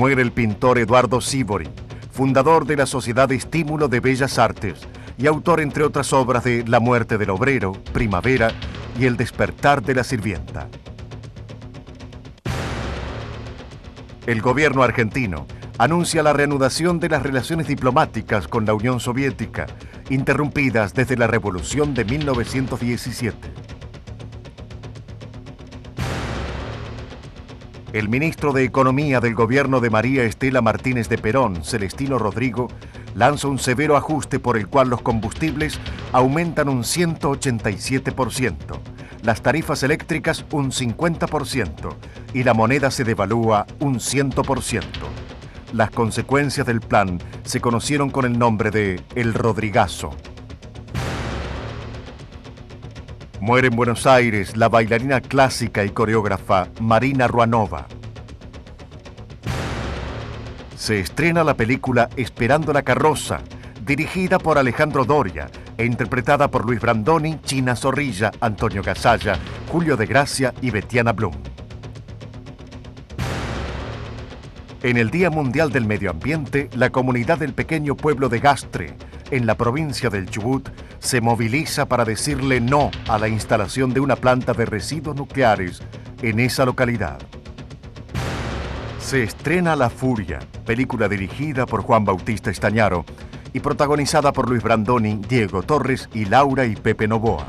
Muere el pintor Eduardo Sibori, fundador de la Sociedad Estímulo de Bellas Artes y autor, entre otras obras, de La muerte del obrero, Primavera y El despertar de la sirvienta. El gobierno argentino anuncia la reanudación de las relaciones diplomáticas con la Unión Soviética, interrumpidas desde la Revolución de 1917. El ministro de Economía del gobierno de María Estela Martínez de Perón, Celestino Rodrigo, lanza un severo ajuste por el cual los combustibles aumentan un 187%, las tarifas eléctricas un 50% y la moneda se devalúa un 100%. Las consecuencias del plan se conocieron con el nombre de El Rodrigazo. Muere en Buenos Aires la bailarina clásica y coreógrafa Marina Ruanova. Se estrena la película Esperando la carroza, dirigida por Alejandro Doria e interpretada por Luis Brandoni, China Zorrilla, Antonio Gasalla, Julio de Gracia y Betiana Blum. En el Día Mundial del Medio Ambiente, la comunidad del pequeño pueblo de Gastre, en la provincia del Chubut, se moviliza para decirle no a la instalación de una planta de residuos nucleares en esa localidad. Se estrena La Furia, película dirigida por Juan Bautista Estañaro y protagonizada por Luis Brandoni, Diego Torres y Laura y Pepe Novoa.